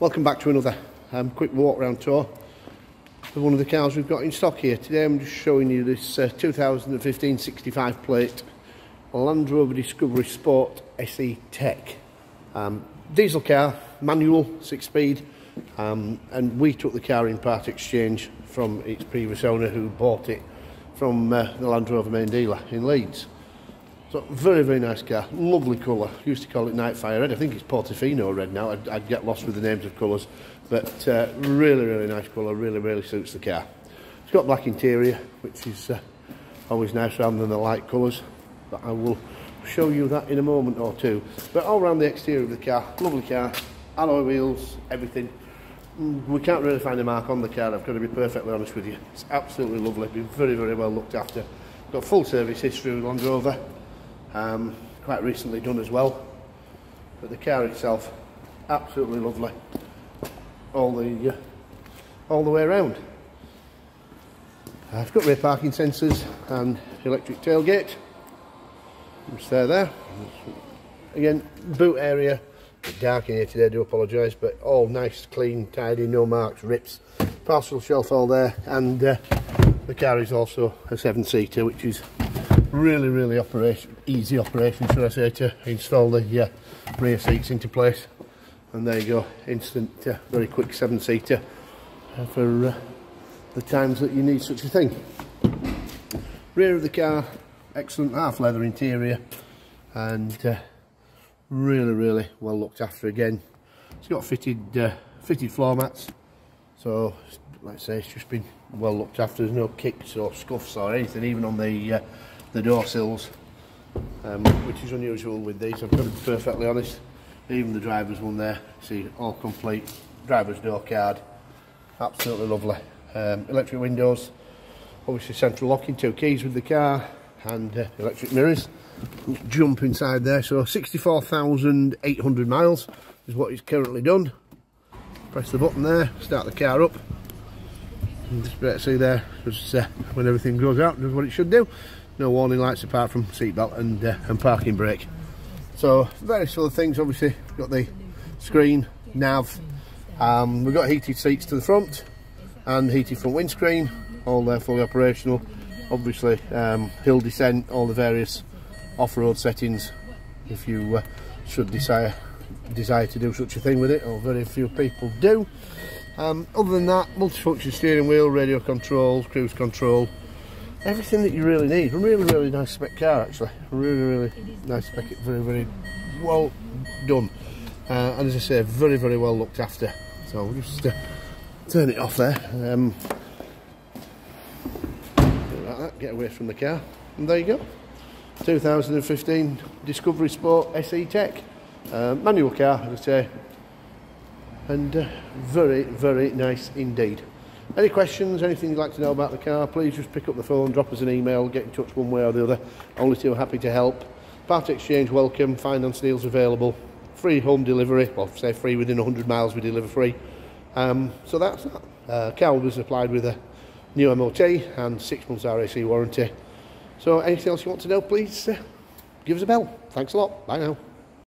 Welcome back to another um, quick walk around tour of one of the cars we've got in stock here. Today I'm just showing you this uh, 2015 65 plate Land Rover Discovery Sport SE Tech. Um, diesel car, manual, six speed, um, and we took the car in part exchange from its previous owner who bought it from uh, the Land Rover main dealer in Leeds. So very, very nice car. Lovely colour. Used to call it Nightfire Red. I think it's Portofino red now. I'd, I'd get lost with the names of colours. But uh, really, really nice colour. Really, really suits the car. It's got black interior, which is uh, always nice rather than the light colours. But I will show you that in a moment or two. But all around the exterior of the car, lovely car. Alloy wheels, everything. We can't really find a mark on the car, I've got to be perfectly honest with you. It's absolutely lovely, been very, very well looked after. Got full service history with Land Rover um, quite recently done as well. But the car itself, absolutely lovely, all the uh, all the way around. I've got rear parking sensors and electric tailgate. Just there, there. Again, boot area. dark in here today, I do apologise, but all nice, clean, tidy, no marks, rips. Parcel shelf all there, and uh, the car is also a seven-seater, which is really really operation easy operation should I say to install the uh, rear seats into place. And there you go instant uh, very quick seven seater uh, for uh, the times that you need such a thing. Rear of the car excellent half leather interior and uh, really really well looked after again. It's got fitted uh, fitted floor mats so like I say it's just been well looked after. There's no kicks or scuffs or anything even on the the door sills, um, which is unusual with these, I've got to be perfectly honest. Even the driver's one there, see, all complete, driver's door card, absolutely lovely. Um, electric windows, obviously central locking, two keys with the car, and uh, electric mirrors. Jump inside there, so 64,800 miles is what it's currently done. Press the button there, start the car up. And just see there, because uh, when everything goes out, does what it should do no warning lights apart from seatbelt and, uh, and parking brake. So various other things, obviously got the screen, nav, um, we've got heated seats to the front and heated front windscreen, all there fully operational. Obviously um, hill descent, all the various off-road settings if you uh, should desire desire to do such a thing with it, or very few people do. Um, other than that, multifunction steering wheel, radio controls, cruise control, everything that you really need. Really, really nice spec car actually. Really, really nice spec. Very, very well done. Uh, and as I say, very, very well looked after. So we'll just uh, turn it off there. Um, like that, get away from the car. And there you go. 2015 Discovery Sport SE Tech. Uh, manual car, as I say. And uh, very, very nice indeed. Any questions, anything you'd like to know about the car, please just pick up the phone, drop us an email, get in touch one way or the other. Only too happy to help. Part exchange welcome, finance deals available, free home delivery, well, say free within 100 miles, we deliver free. Um, so that's that. Uh, car will be supplied with a new MOT and six months RAC warranty. So anything else you want to know, please uh, give us a bell. Thanks a lot. Bye now.